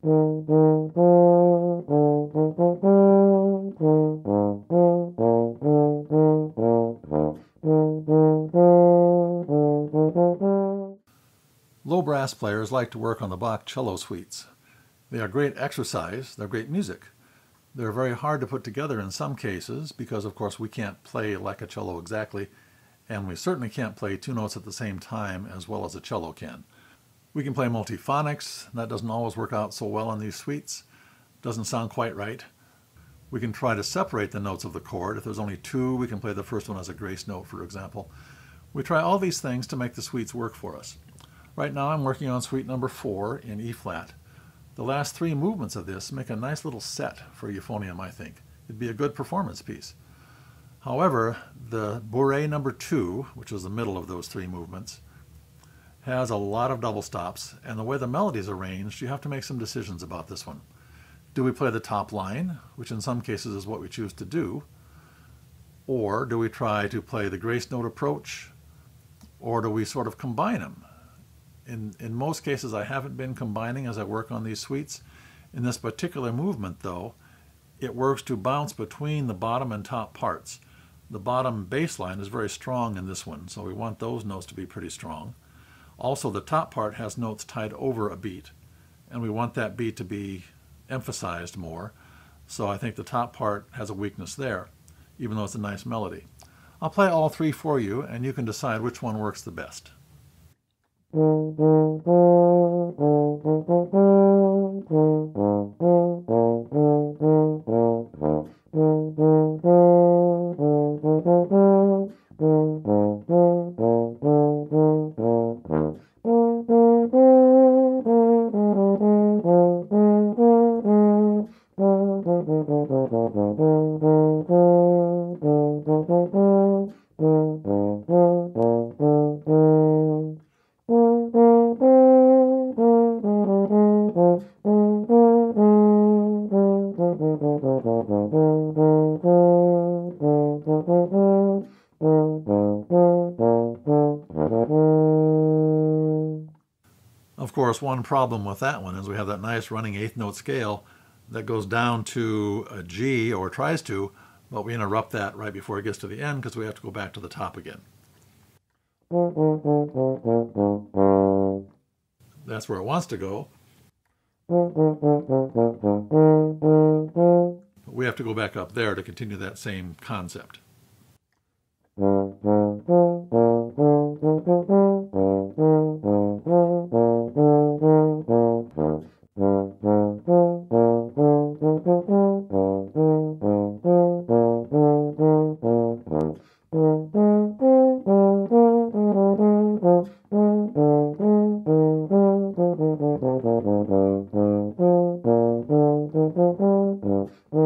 Low brass players like to work on the Bach cello suites. They are great exercise, they're great music. They're very hard to put together in some cases because, of course, we can't play like a cello exactly, and we certainly can't play two notes at the same time as well as a cello can. We can play multiphonics. That doesn't always work out so well on these suites. Doesn't sound quite right. We can try to separate the notes of the chord. If there's only two, we can play the first one as a grace note, for example. We try all these things to make the suites work for us. Right now I'm working on suite number four in E flat. The last three movements of this make a nice little set for euphonium, I think. It'd be a good performance piece. However, the bourrée number two, which is the middle of those three movements, has a lot of double stops, and the way the melody is arranged, you have to make some decisions about this one. Do we play the top line, which in some cases is what we choose to do, or do we try to play the grace note approach, or do we sort of combine them? In, in most cases, I haven't been combining as I work on these suites. In this particular movement, though, it works to bounce between the bottom and top parts. The bottom bass line is very strong in this one, so we want those notes to be pretty strong. Also, the top part has notes tied over a beat, and we want that beat to be emphasized more. So I think the top part has a weakness there, even though it's a nice melody. I'll play all three for you, and you can decide which one works the best. course, one problem with that one is we have that nice running eighth note scale that goes down to a G or tries to, but we interrupt that right before it gets to the end because we have to go back to the top again. That's where it wants to go. But we have to go back up there to continue that same concept.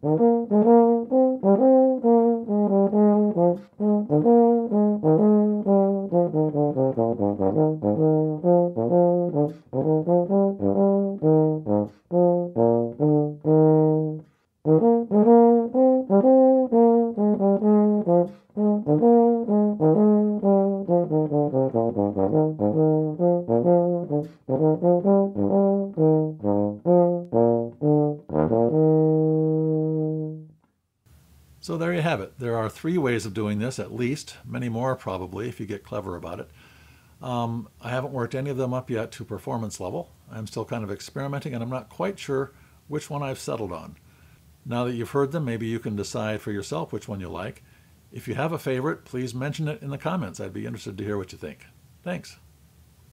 The So there you have it. There are three ways of doing this, at least, many more probably if you get clever about it. Um, I haven't worked any of them up yet to performance level. I'm still kind of experimenting and I'm not quite sure which one I've settled on. Now that you've heard them, maybe you can decide for yourself which one you like. If you have a favorite, please mention it in the comments. I'd be interested to hear what you think. Thanks.